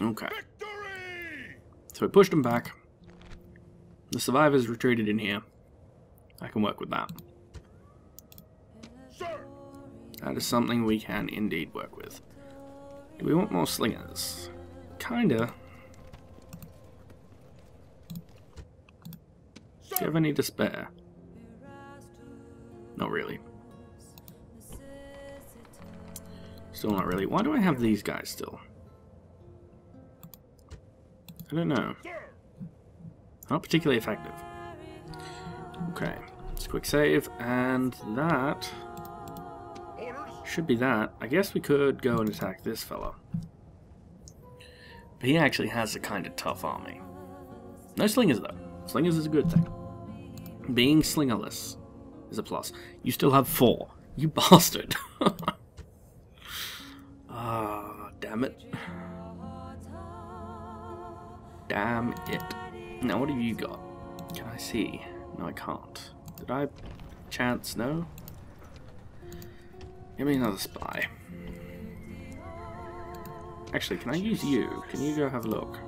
Okay. So we pushed them back. The survivors retreated in here. I can work with that. That is something we can indeed work with. Do we want more slingers? Kinda. Do you have any to spare? Not really. Still not really. Why do I have these guys still? I don't know. Not particularly effective. Okay. Let's quick save, and that should be that. I guess we could go and attack this fellow. But he actually has a kind of tough army. No slingers though. Slingers is a good thing. Being slingerless is a plus. You still have four. You bastard. Ah, damn it. Damn it. Now what have you got? Can I see? No, I can't. Did I chance? No? Give me another spy. Actually, can I use you? Can you go have a look?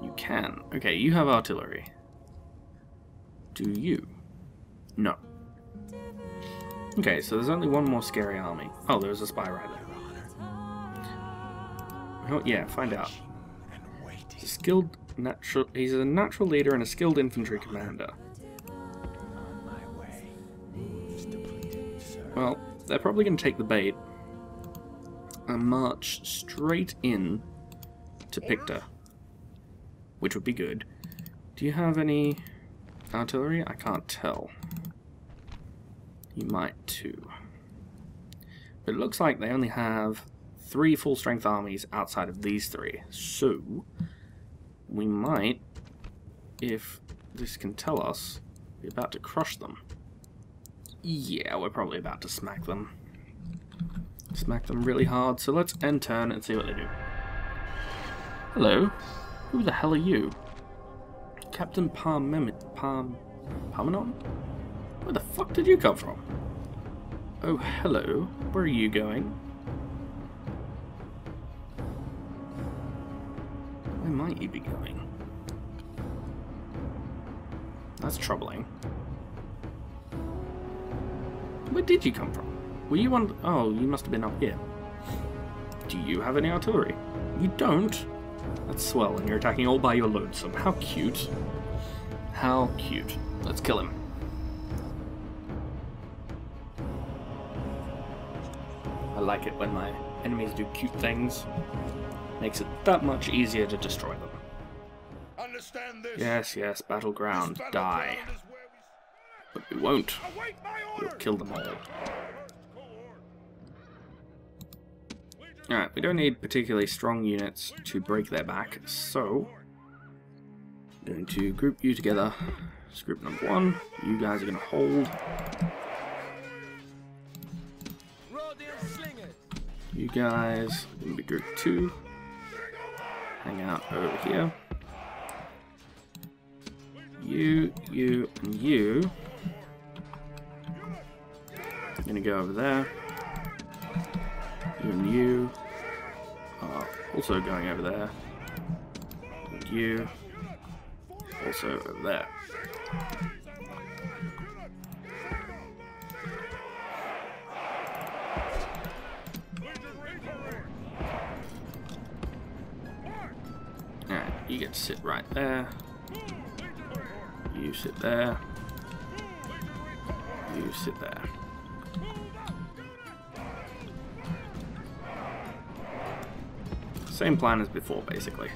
You can. Okay, you have artillery. Do you? No. Okay, so there's only one more scary army. Oh, there's a spy right there. Oh, yeah, find out. Skilled natural. He's a natural leader and a skilled infantry commander. Well, they're probably going to take the bait and march straight in to Picta, which would be good. Do you have any artillery? I can't tell. You might too. But it looks like they only have three full-strength armies outside of these three. So, we might, if this can tell us, be about to crush them. Yeah, we're probably about to smack them. Smack them really hard, so let's end turn and see what they do. Hello? Who the hell are you? Captain Parmem Palm Parmenion? Where the fuck did you come from? Oh, hello. Where are you going? Might you be going? That's troubling. Where did you come from? Were you on... Oh, you must have been up here. Do you have any artillery? You don't? That's swell, and you're attacking all by your lonesome. How cute. How cute. Let's kill him. I like it when my enemies do cute things. Makes it that much easier to destroy them. Understand this. Yes, yes, battleground, die. battleground is we But we won't. We'll kill them all. Alright, we don't need particularly strong units to break their back, so... I'm going to group you together. It's group number one. You guys are going to hold. You guys are going to be group two. Hang out over here. You, you, and you. I'm gonna go over there. You and you are also going over there. And you also over there. You get to sit right there. You sit there. You sit there. Same plan as before, basically.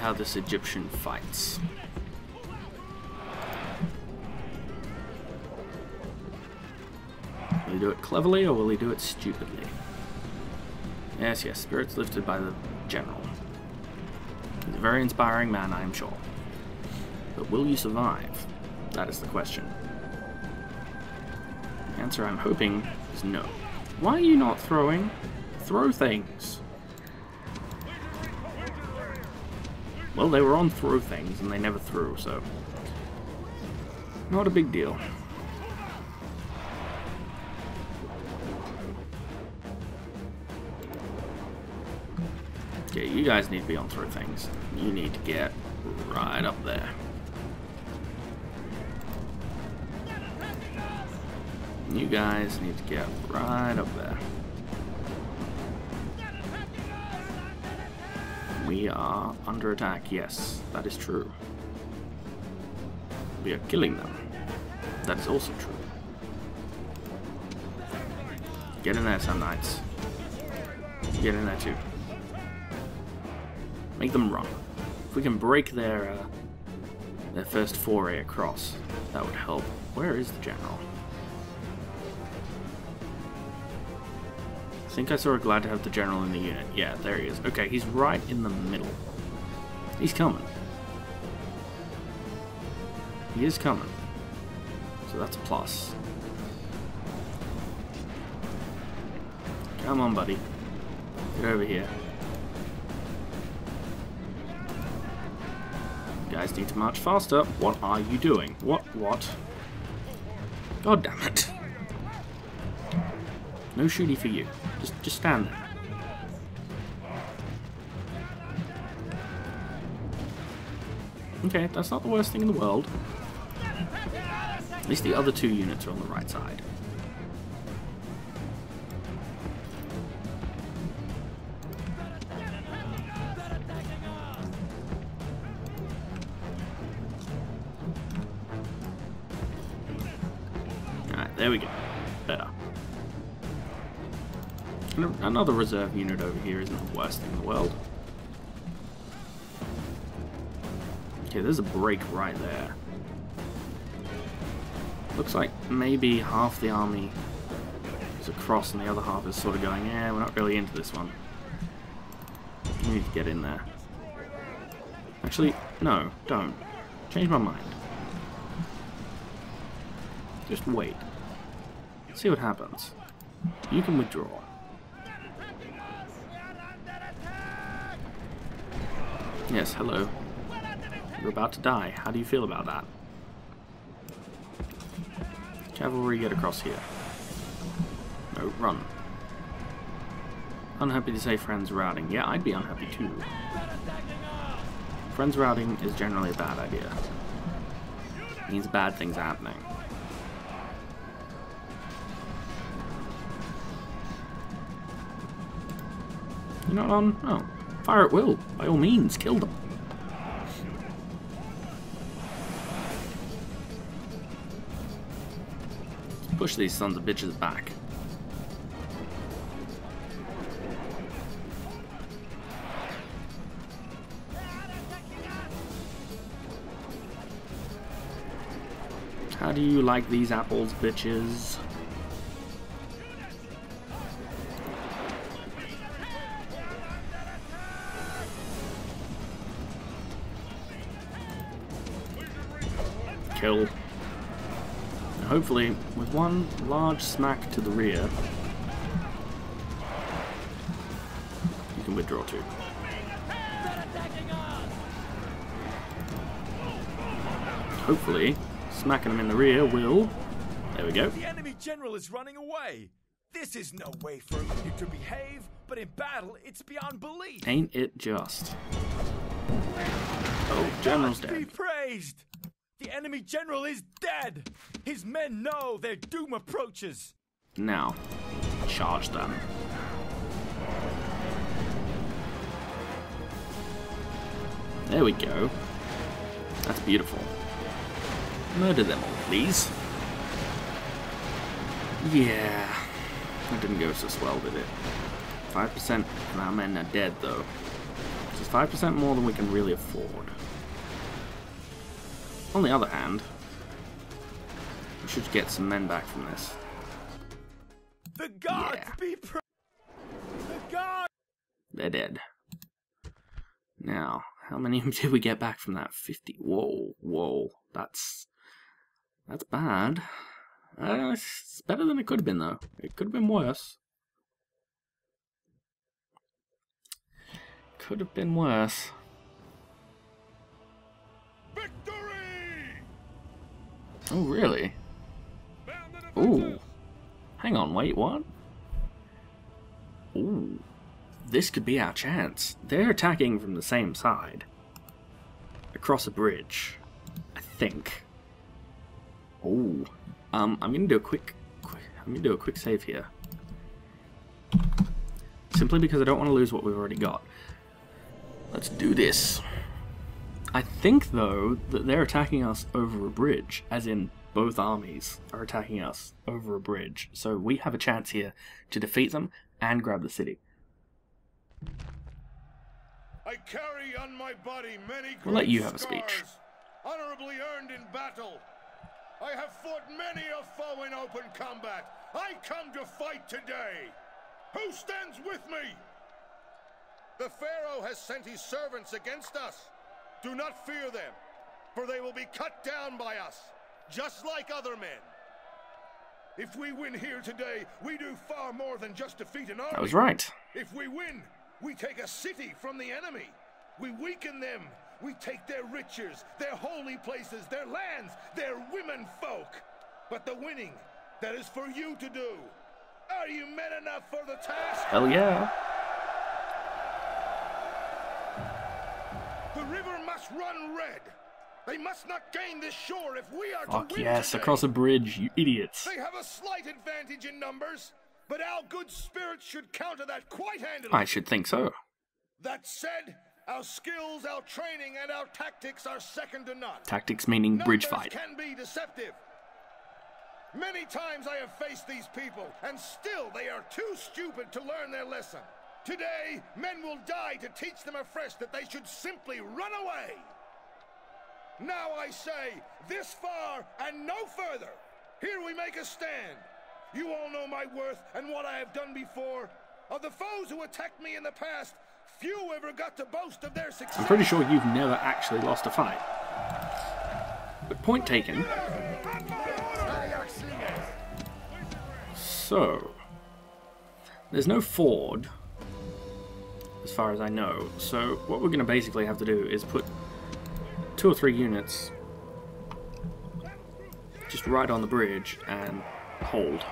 How this Egyptian fights. Will he do it cleverly or will he do it stupidly? Yes, yes, spirits lifted by the general. He's a very inspiring man, I am sure. But will you survive? That is the question. The answer I'm hoping is no. Why are you not throwing? Throw things. Well, they were on throw things and they never threw, so... Not a big deal. Okay, you guys need to be on throw things. You need to get right up there. You guys need to get right up there. We are under attack, yes, that is true. We are killing them. That is also true. Get in there, some knights. Get in there too. Make them run. If we can break their uh, their first foray across, that would help. Where is the general? Think I saw a glad to have the general in the unit. Yeah, there he is. Okay, he's right in the middle. He's coming. He is coming. So that's a plus. Come on, buddy. Get over here. You guys need to march faster. What are you doing? What? What? God damn it. No shooty for you. Just, just stand there. Okay, that's not the worst thing in the world. At least the other two units are on the right side. Alright, there we go. Another reserve unit over here isn't the worst thing in the world. Okay, there's a break right there. Looks like maybe half the army is across and the other half is sort of going, yeah, we're not really into this one. We need to get in there. Actually, no, don't. Change my mind. Just wait. See what happens. You can withdraw. Yes, hello. You're about to die. How do you feel about that? Cavalry, get across here. No, run. Unhappy to say friends routing. Yeah, I'd be unhappy too. Friends routing is generally a bad idea. It means bad things happening. You're not on? Oh. Fire at will. By all means, kill them. Let's push these sons of bitches back. How do you like these apples, bitches? Kill. And hopefully, with one large smack to the rear, you can withdraw too. Hopefully, smacking them in the rear will... There we go. The enemy general is running away. This is no way for you to behave, but in battle, it's beyond belief. Ain't it just? Oh, general's dead. Be praised. The enemy general is dead! His men know their doom approaches! Now, charge them. There we go. That's beautiful. Murder them all, please. Yeah, that didn't go so swell, did it? 5% of our men are dead, though. Which is 5% more than we can really afford. On the other hand, we should get some men back from this. The gods yeah. be pro- The gods. They're dead. Now, how many did we get back from that? Fifty. Whoa, whoa. That's that's bad. Uh, it's better than it could have been though. It could have been worse. Could have been worse. Oh, really? Ooh. Hang on, wait, what? Ooh. This could be our chance. They're attacking from the same side. Across a bridge. I think. Ooh. Um, I'm gonna do a quick, quick I'm gonna do a quick save here. Simply because I don't want to lose what we've already got. Let's do this. I think, though, that they're attacking us over a bridge, as in both armies are attacking us over a bridge. So we have a chance here to defeat them and grab the city. I carry on my body many We'll let you have a speech. scars, Honorably earned in battle. I have fought many a foe in open combat. I come to fight today. Who stands with me? The Pharaoh has sent his servants against us. Do not fear them, for they will be cut down by us, just like other men. If we win here today, we do far more than just defeat an army. I was right. If we win, we take a city from the enemy. We weaken them. We take their riches, their holy places, their lands, their women folk. But the winning, that is for you to do. Are you men enough for the task? Hell yeah. The river must run red. They must not gain this shore if we are Fuck to win yes, today. across a bridge, you idiots. They have a slight advantage in numbers, but our good spirits should counter that quite handily. I should think so. That said, our skills, our training, and our tactics are second to none. Tactics meaning bridge Numbers fight. can be deceptive. Many times I have faced these people, and still they are too stupid to learn their lesson. Today, men will die to teach them afresh that they should simply run away. Now I say, this far and no further. Here we make a stand. You all know my worth and what I have done before. Of the foes who attacked me in the past, few ever got to boast of their success. I'm pretty sure you've never actually lost a fight. But point taken. So, there's no ford, as far as I know. So what we're going to basically have to do is put two or three units just right on the bridge and hold.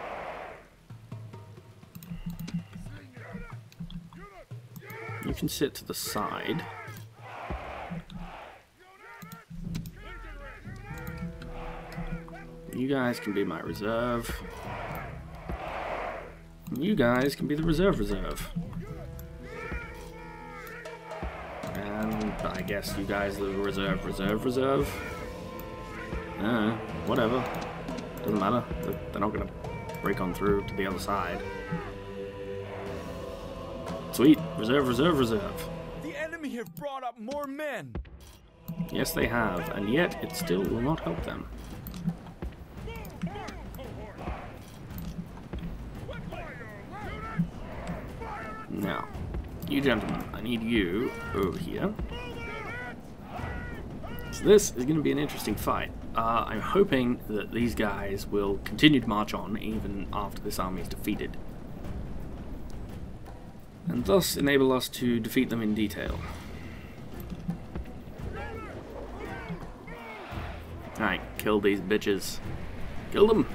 You can sit to the side. You guys can be my reserve. You guys can be the reserve reserve. I guess you guys the reserve reserve reserve. Uh, whatever. Doesn't matter. They're- They're not gonna break on through to the other side. Sweet. Reserve, reserve, reserve. The enemy have brought up more men. Yes, they have, and yet it still will not help them. Now, you gentlemen, I need you over here. So this is going to be an interesting fight. Uh, I'm hoping that these guys will continue to march on even after this army is defeated. And thus enable us to defeat them in detail. Alright, kill these bitches. Kill them!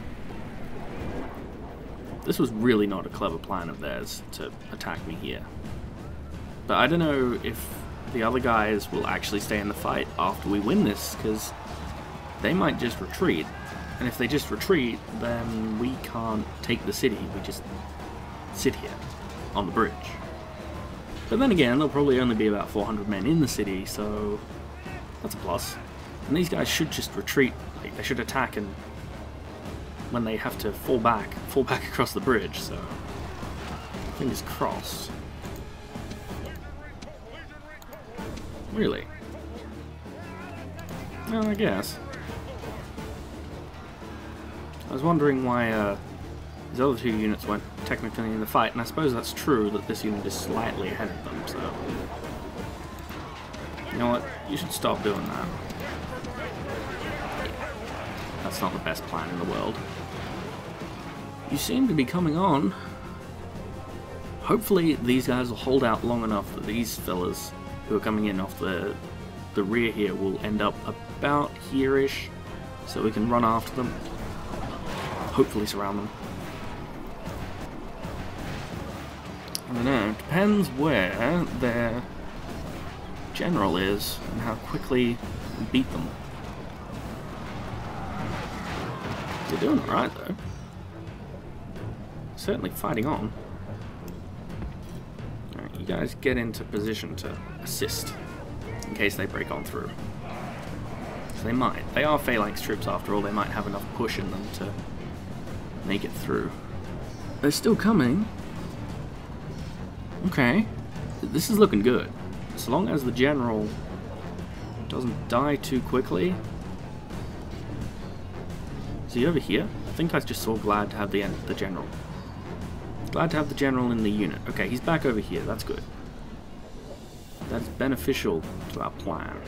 This was really not a clever plan of theirs to attack me here. But I don't know if the other guys will actually stay in the fight after we win this, because they might just retreat. And if they just retreat, then we can't take the city, we just sit here on the bridge. But then again, there'll probably only be about 400 men in the city, so that's a plus. And these guys should just retreat, like they should attack and when they have to fall back, fall back across the bridge, so fingers crossed. Really? Well, I guess. I was wondering why uh, these other two units weren't technically in the fight, and I suppose that's true that this unit is slightly ahead of them, so... You know what? You should stop doing that. That's not the best plan in the world. You seem to be coming on. Hopefully these guys will hold out long enough that these fellas who are coming in off the the rear here will end up about here-ish, so we can run after them. Hopefully surround them. I don't know, depends where their general is and how quickly we beat them. They're doing alright though. Certainly fighting on. You guys get into position to assist in case they break on through. So they might. They are Phalanx troops after all, they might have enough push in them to make it through. They're still coming. Okay. This is looking good. As long as the general doesn't die too quickly. Is he over here? I think I just saw glad to have the the general. Glad to have the general in the unit. Okay, he's back over here. That's good. That's beneficial to our plan.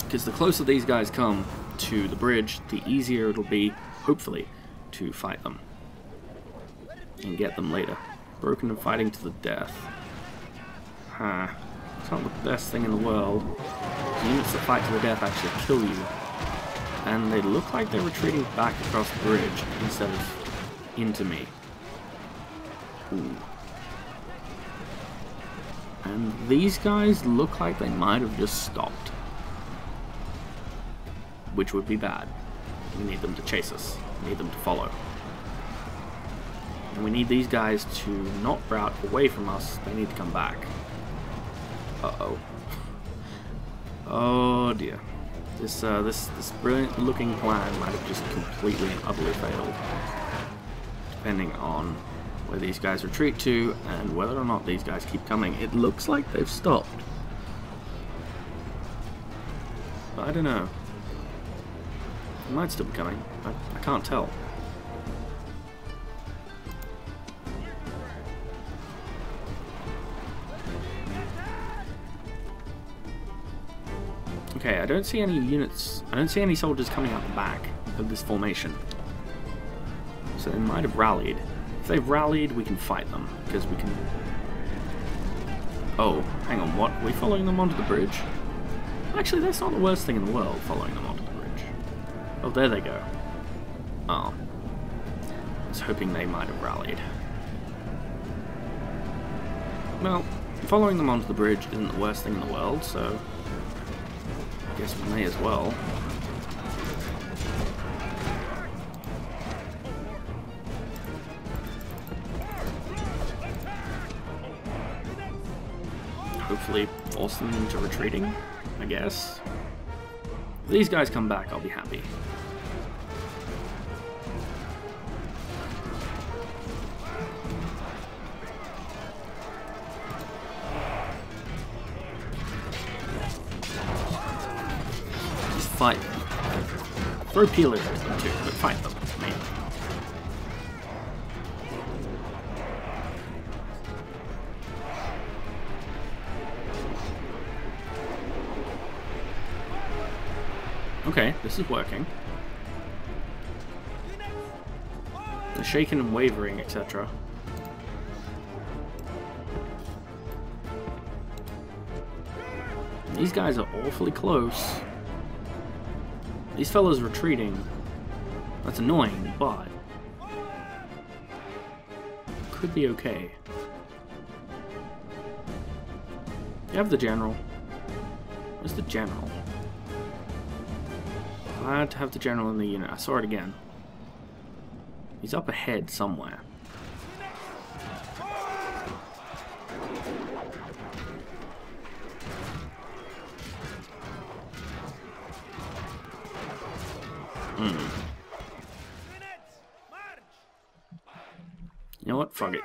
Because the closer these guys come to the bridge, the easier it'll be, hopefully, to fight them. And get them later. Broken and fighting to the death. Huh. It's not the best thing in the world. Units that fight to the death actually kill you. And they look like they're retreating back across the bridge instead of into me. And these guys look like they might have just stopped. Which would be bad. We need them to chase us. We need them to follow. And we need these guys to not route away from us. They need to come back. Uh-oh. Oh dear. This, uh, this, this brilliant looking plan might have just completely and utterly failed. Depending on where these guys retreat to and whether or not these guys keep coming. It looks like they've stopped. But I don't know. They might still be coming. I, I can't tell. Okay, I don't see any units, I don't see any soldiers coming out the back of this formation. So they might have rallied. If they've rallied, we can fight them, because we can... Oh, hang on, what? Are we following them onto the bridge? Actually, that's not the worst thing in the world, following them onto the bridge. Oh, there they go. Oh. I was hoping they might have rallied. Well, following them onto the bridge isn't the worst thing in the world, so I Guess we may as well. Hopefully force them into retreating, I guess. If these guys come back, I'll be happy. Just fight. Throw peelers is working. The shaking and wavering, etc. These guys are awfully close. These fellows retreating. That's annoying, but... Could be okay. You have the general. Where's the general? Glad to have the general in the unit. I saw it again. He's up ahead somewhere. Hmm. You know what? Fuck it.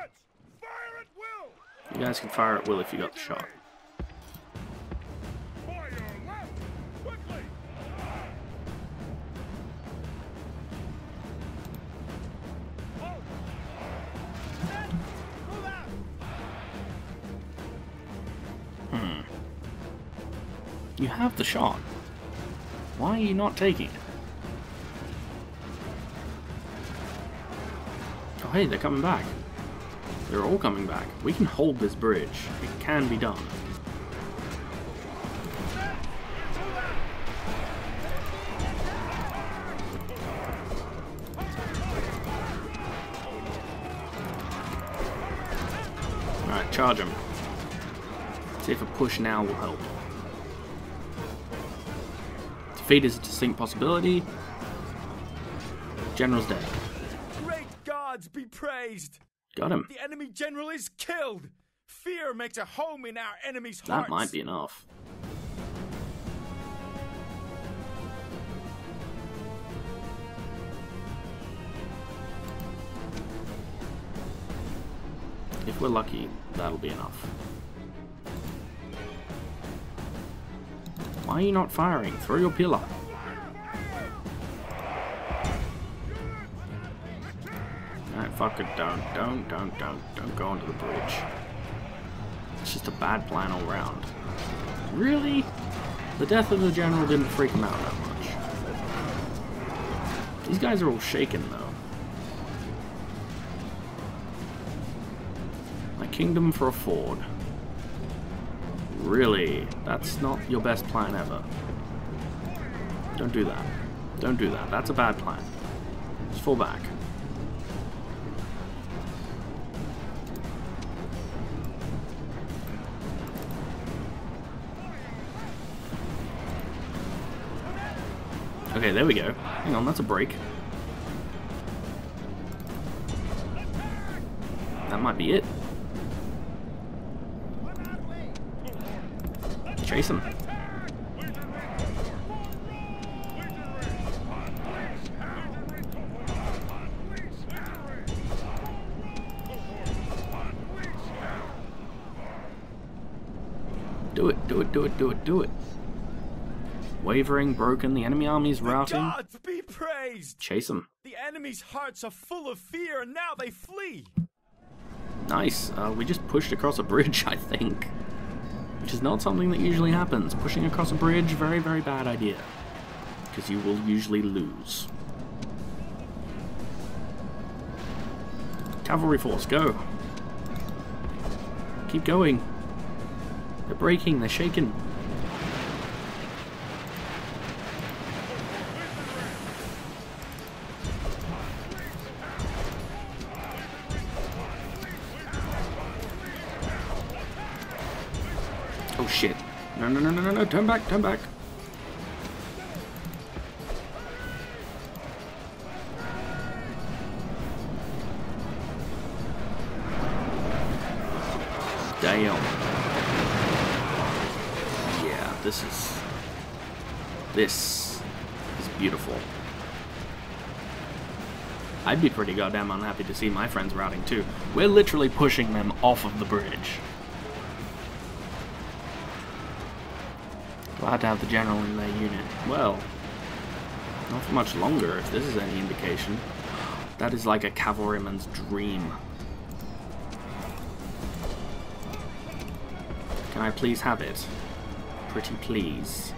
You guys can fire at will if you got the shot. You have the shot. Why are you not taking it? Oh hey, they're coming back. They're all coming back. We can hold this bridge. It can be done. Alright, charge him. See if a push now will help. Defeat is a distinct possibility. General's dead. Great gods be praised! Got him. The enemy general is killed! Fear makes a home in our enemy's hearts. That might be enough. If we're lucky, that'll be enough. Why are you not firing? Throw your pila. Alright, fuck it. Don't, don't, don't, don't, don't go onto the bridge. It's just a bad plan all round. Really? The death of the general didn't freak him out that much. These guys are all shaken, though. My kingdom for a ford. Really? That's not your best plan ever. Don't do that. Don't do that. That's a bad plan. Just fall back. Okay, there we go. Hang on, that's a break. That might be it. Chase him. Do it, do it, do it, do it, do it. Wavering, broken, the enemy army's routing. Gods be praised! Chase him. The enemy's hearts are full of fear and now they flee! Nice. Uh, we just pushed across a bridge, I think. Which is not something that usually happens. Pushing across a bridge, very, very bad idea. Because you will usually lose. Cavalry force, go. Keep going. They're breaking, they're shaking. Oh shit. No, no, no, no, no, no, turn back, turn back. Damn. Yeah, this is... This is beautiful. I'd be pretty goddamn unhappy to see my friends routing too. We're literally pushing them off of the bridge. Glad to have the general in their unit. Well, not for much longer, if this is any indication. That is like a cavalryman's dream. Can I please have it? Pretty please.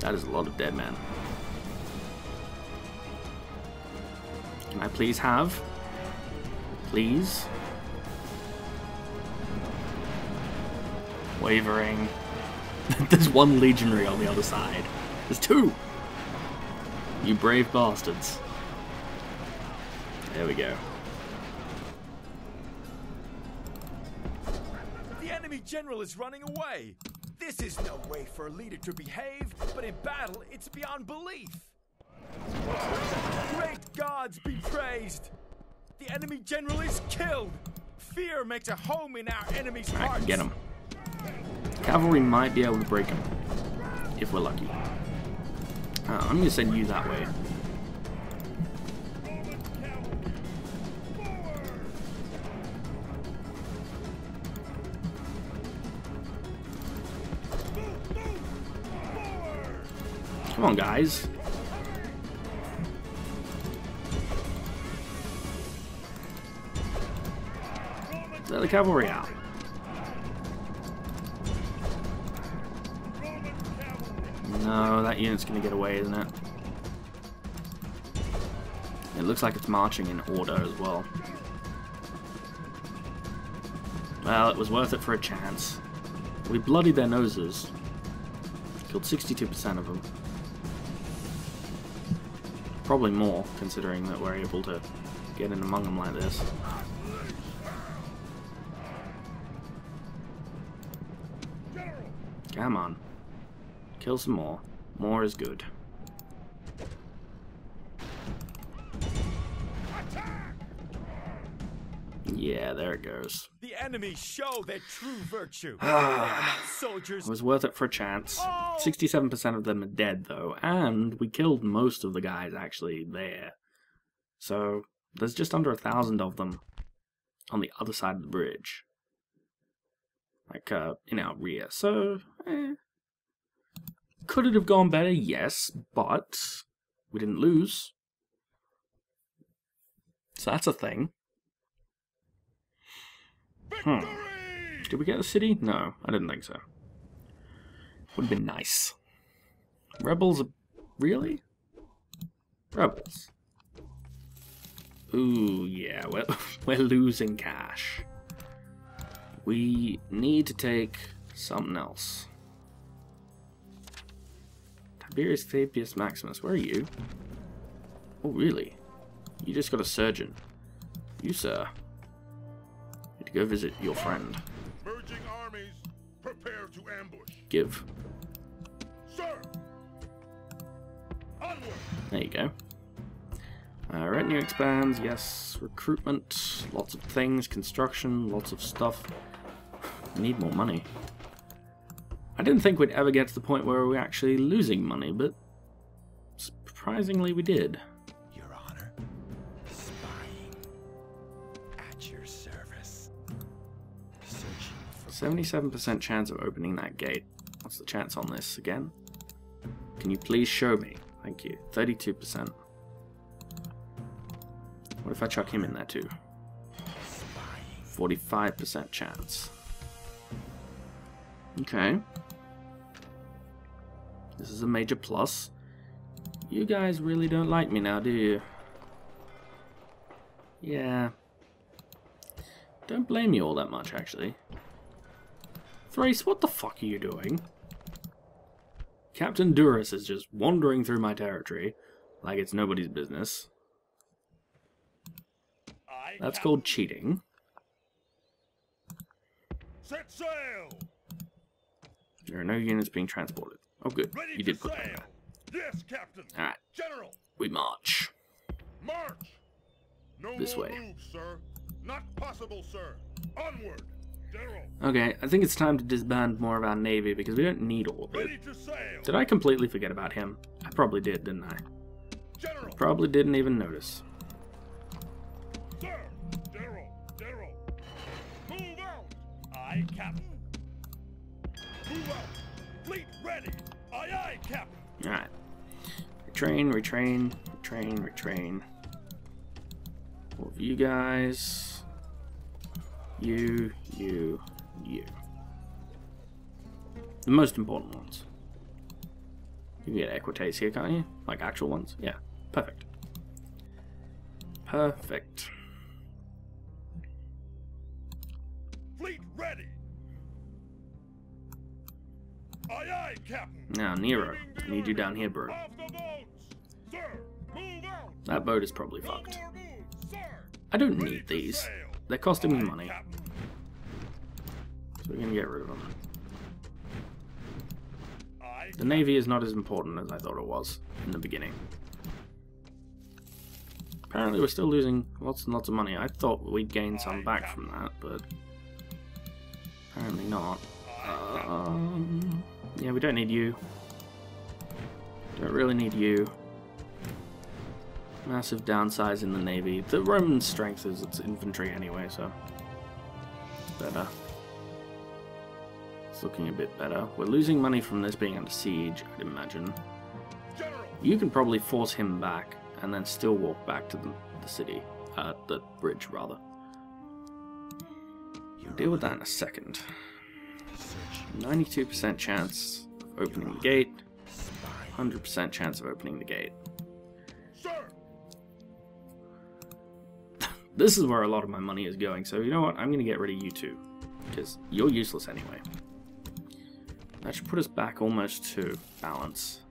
That is a lot of dead men. Can I please have? Please? Wavering. There's one legionary on the other side. There's two! You brave bastards. There we go. The enemy general is running away! This is no way for a leader to behave, but in battle, it's beyond belief! Great gods be praised! The enemy general is killed! Fear makes a home in our enemy's I can get him. Cavalry might be able to break him. If we're lucky. Uh, I'm gonna send you that way. Come on, guys. Let the cavalry out. Unit's gonna get away, isn't it? It looks like it's marching in order as well. Well, it was worth it for a chance. We bloodied their noses. Killed 62% of them. Probably more, considering that we're able to get in among them like this. Come on. Kill some more. More is good. Yeah, there it goes. The enemy show their true virtue. they are not soldiers. It was worth it for a chance. 67% of them are dead, though, and we killed most of the guys actually there. So, there's just under a thousand of them on the other side of the bridge. Like, uh, in our rear. So, eh. Could it have gone better? Yes, but we didn't lose. So that's a thing. Hmm. Did we get the city? No, I didn't think so. Would have been nice. Rebels, really? Rebels. Ooh, yeah, we're, we're losing cash. We need to take something else. Tiberius Fabius Maximus, where are you? Oh, really? You just got a surgeon. You, sir, need to go visit your friend. Merging armies, prepare to ambush. Give. Sir! Onward! There you go. Uh, retinue expands, yes. Recruitment, lots of things. Construction, lots of stuff. Need more money. I didn't think we'd ever get to the point where we we're actually losing money, but surprisingly we did. Your Honor, spying at your service. Searching for 77% chance of opening that gate. What's the chance on this again? Can you please show me? Thank you. 32%. What if I chuck him in there too? 45% chance. Okay. This is a major plus. You guys really don't like me now, do you? Yeah. Don't blame you all that much, actually. Thrace, what the fuck are you doing? Captain Duras is just wandering through my territory like it's nobody's business. That's called cheating. Set sail! There are no units being transported. Oh, good. Ready You did put sail! there. Yes, Captain! Alright, General! we march. March! No This way. moves, sir. Not possible, sir. Onward! General! Okay, I think it's time to disband more of our navy because we don't need all of it. Ready to sail! Did I completely forget about him? I probably did, didn't I? General! Probably didn't even notice. Sir! General! General! Move out! Aye, Captain. Move out! Fleet ready! Aye, aye, Captain! Alright. Retrain, retrain, retrain, retrain. All of you guys. You, you, you. The most important ones. You can get equites here, can't you? Like actual ones? Yeah. Perfect. Perfect. Fleet ready! Captain! Now, Nero. I need you down here, bro. That boat is probably fucked. I don't need these. They're costing me money, so we're gonna get rid of them. The Navy is not as important as I thought it was in the beginning. Apparently we're still losing lots and lots of money. I thought we'd gain some back from that, but apparently not. Um, yeah, we don't need you. Don't really need you. Massive downsize in the Navy. The Roman strength is its infantry anyway, so better. It's looking a bit better. We're losing money from this being under siege, I'd imagine. You can probably force him back and then still walk back to the, the city. Uh, the bridge, rather. Your Deal with that in a second. Searching 92% chance of opening the gate, 100% chance of opening the gate. This is where a lot of my money is going. So you know what? I'm going to get rid of you two. Because you're useless anyway. That should put us back almost to balance.